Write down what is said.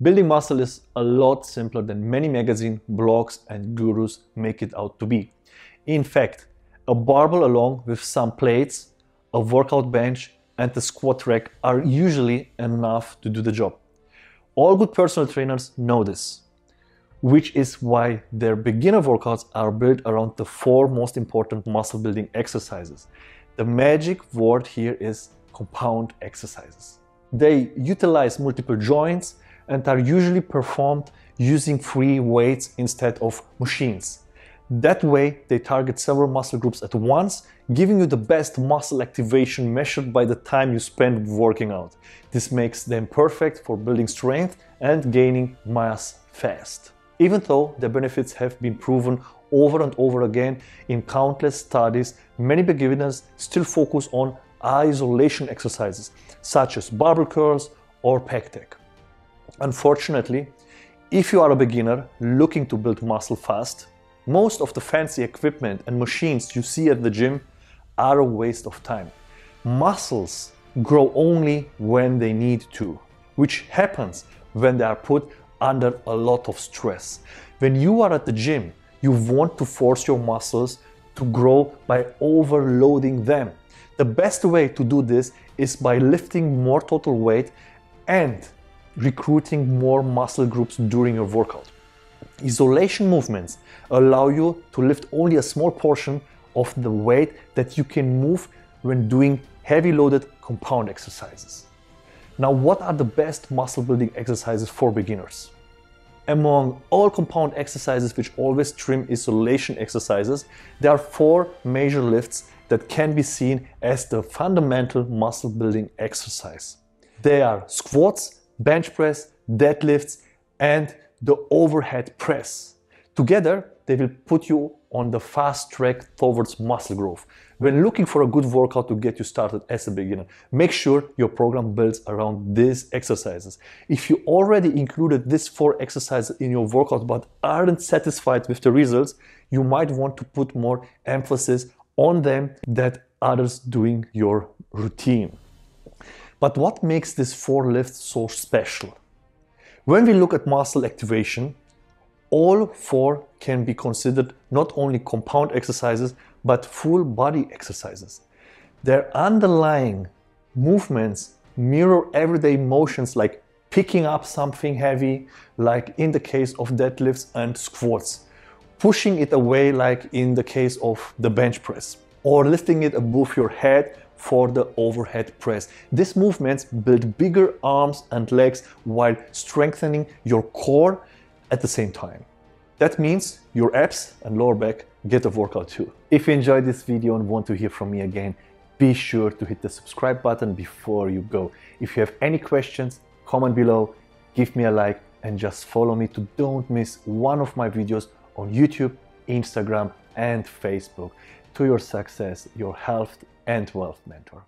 Building muscle is a lot simpler than many magazine, blogs and gurus make it out to be. In fact, a barbell along with some plates, a workout bench and a squat rack are usually enough to do the job. All good personal trainers know this, which is why their beginner workouts are built around the four most important muscle building exercises. The magic word here is compound exercises. They utilize multiple joints, and are usually performed using free weights instead of machines. That way, they target several muscle groups at once, giving you the best muscle activation measured by the time you spend working out. This makes them perfect for building strength and gaining mass fast. Even though the benefits have been proven over and over again in countless studies, many beginners still focus on isolation exercises such as barbell curls or pec deck. Unfortunately, if you are a beginner looking to build muscle fast, most of the fancy equipment and machines you see at the gym are a waste of time. Muscles grow only when they need to, which happens when they are put under a lot of stress. When you are at the gym, you want to force your muscles to grow by overloading them. The best way to do this is by lifting more total weight and recruiting more muscle groups during your workout. Isolation movements allow you to lift only a small portion of the weight that you can move when doing heavy loaded compound exercises. Now, what are the best muscle building exercises for beginners? Among all compound exercises which always trim isolation exercises, there are four major lifts that can be seen as the fundamental muscle building exercise. They are squats, bench press, deadlifts, and the overhead press. Together, they will put you on the fast track towards muscle growth. When looking for a good workout to get you started as a beginner, make sure your program builds around these exercises. If you already included these four exercises in your workout but aren't satisfied with the results, you might want to put more emphasis on them that others doing your routine. But what makes this four lifts so special? When we look at muscle activation, all four can be considered not only compound exercises, but full body exercises. Their underlying movements mirror everyday motions like picking up something heavy, like in the case of deadlifts and squats, pushing it away, like in the case of the bench press, or lifting it above your head for the overhead press. These movements build bigger arms and legs while strengthening your core at the same time. That means your abs and lower back get a workout too. If you enjoyed this video and want to hear from me again, be sure to hit the subscribe button before you go. If you have any questions, comment below, give me a like and just follow me to don't miss one of my videos on YouTube, Instagram and Facebook. To your success, your health and wealth mentor.